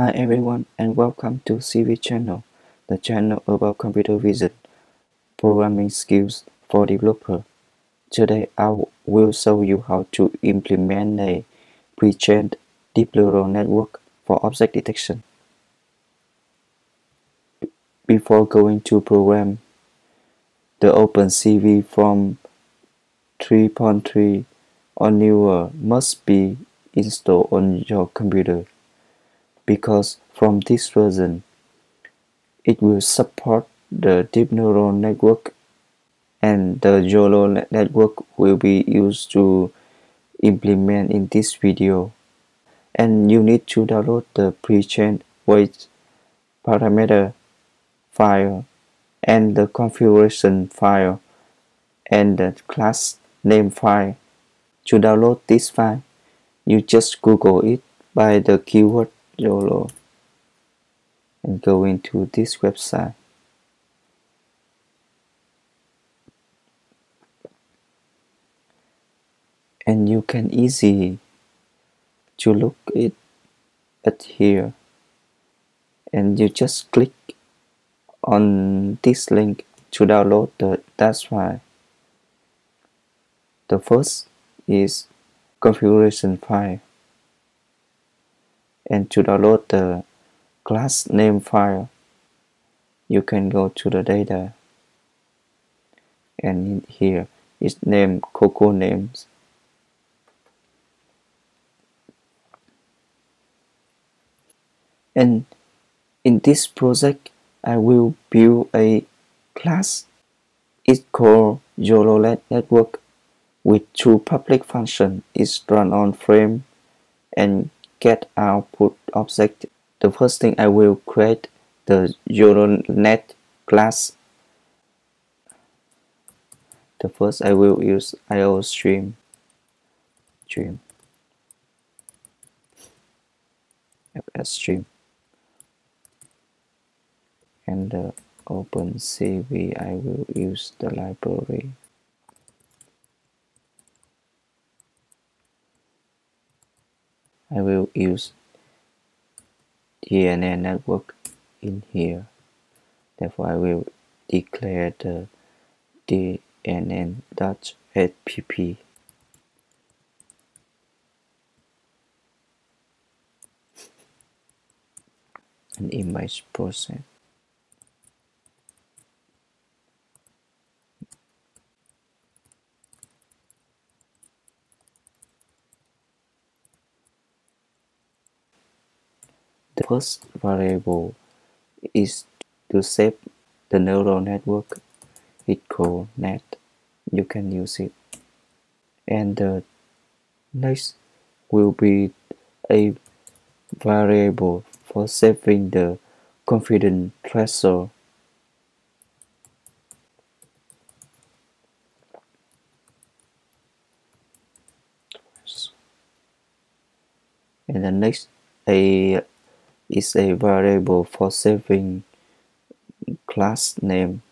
Hi everyone and welcome to CV channel, the channel about computer vision programming skills for developer. Today I will show you how to implement a pre-trained deep neural network for object detection. Before going to program, the OpenCV from 3.3 or newer uh, must be installed on your computer because from this version it will support the deep neural network and the YOLO network will be used to implement in this video. And you need to download the pre-trained weight parameter file and the configuration file and the class name file. To download this file you just google it by the keyword YOLO and go into this website. And you can easy to look it at here and you just click on this link to download the that's file. The first is configuration file and to download the class name file you can go to the data. And here is name coco names. And in this project I will build a class. It's called YOLO network with two public functions. Is run on frame and get output object, the first thing I will create the YOLOnet class. The first I will use iostream stream. fstream. And the OpenCV I will use the library I will use DNN network in here. Therefore, I will declare the DNN.hpp and image process. The first variable is to save the neural network. It called net. You can use it. And the next will be a variable for saving the confidence threshold. And the next a is a variable for saving class name.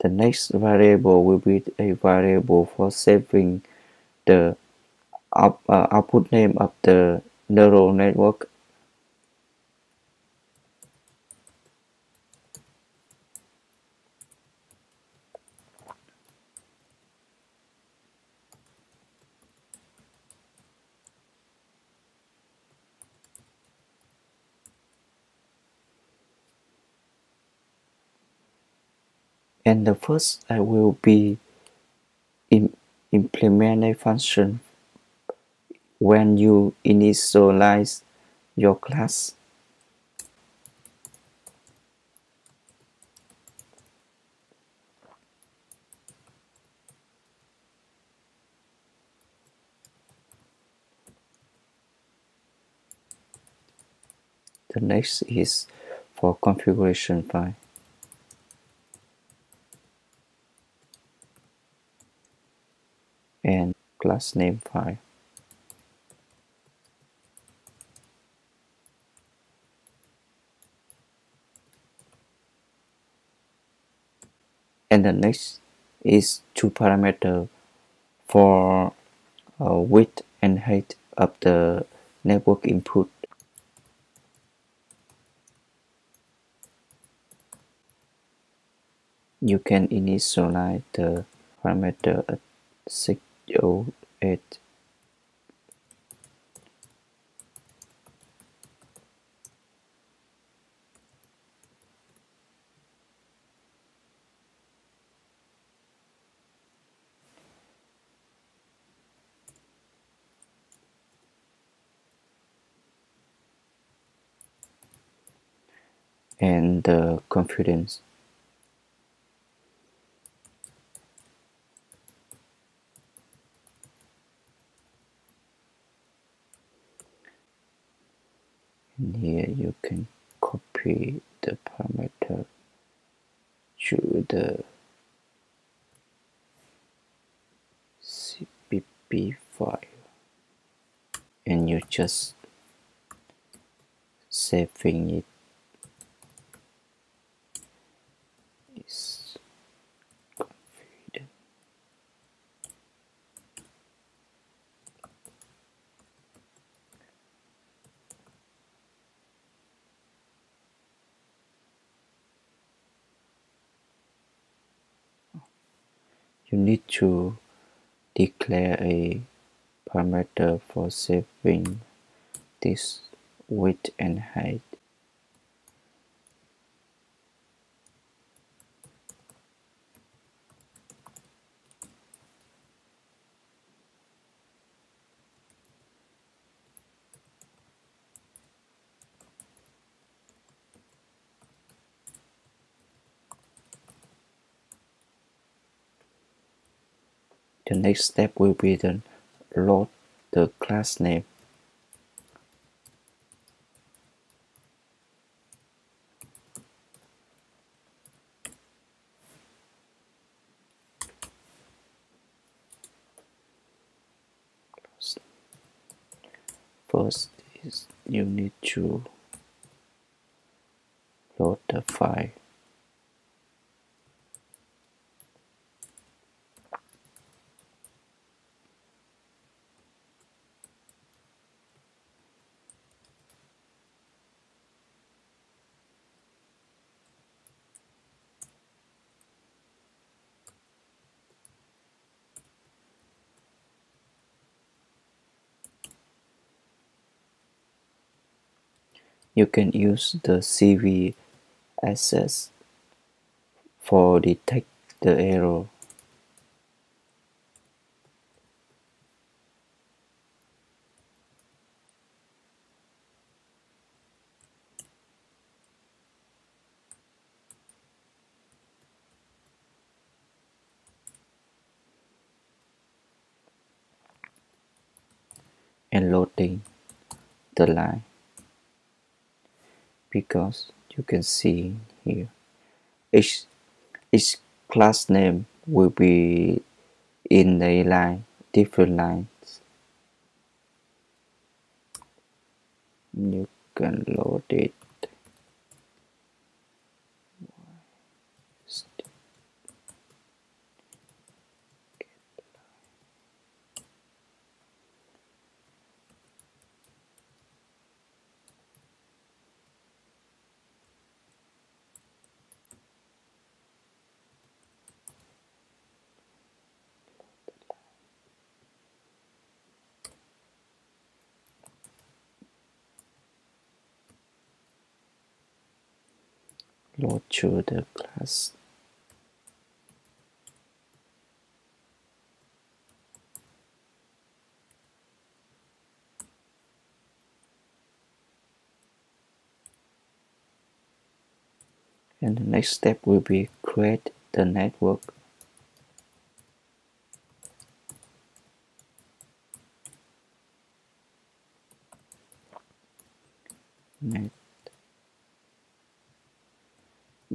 The next variable will be a variable for saving the up, uh, output name of the neural network. And the first I will be implement a function when you initialize your class. The next is for configuration file. and class name file. And the next is two parameter for uh, width and height of the network input. You can initialize the parameter at 608 and the confidence. And here you can copy the parameter to the CPP file. And you just saving it is confident you need to declare a parameter for saving this width and height The next step will be to load the class name. First is you need to load the file. You can use the CV access for detect the error. and loading the line because you can see here. Each each class name will be in a line different lines. You can load it load to the class and the next step will be create the network. Net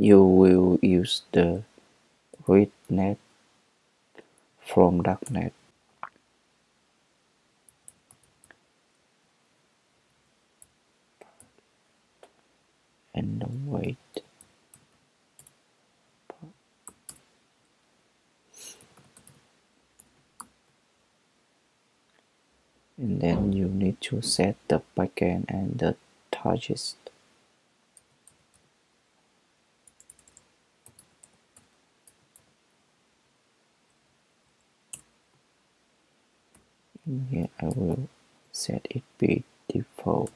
you will use the red net from darknet and wait and then you need to set the backend and the targets set it be default.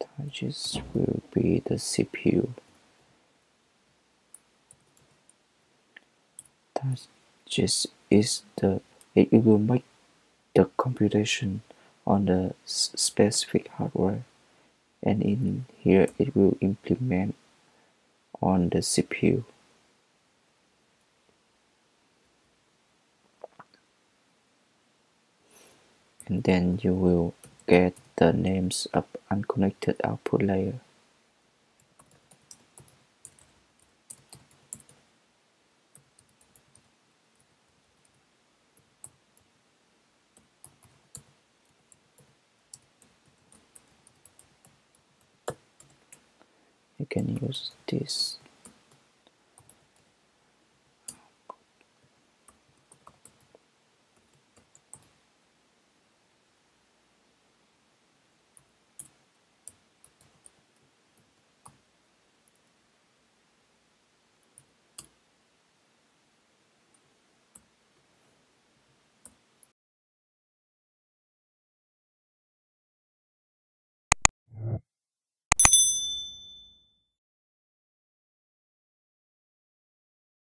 Targets will be the CPU targets is the it will make the computation on the specific hardware. And in here it will implement on the CPU and then you will get the names of unconnected output layer you can use this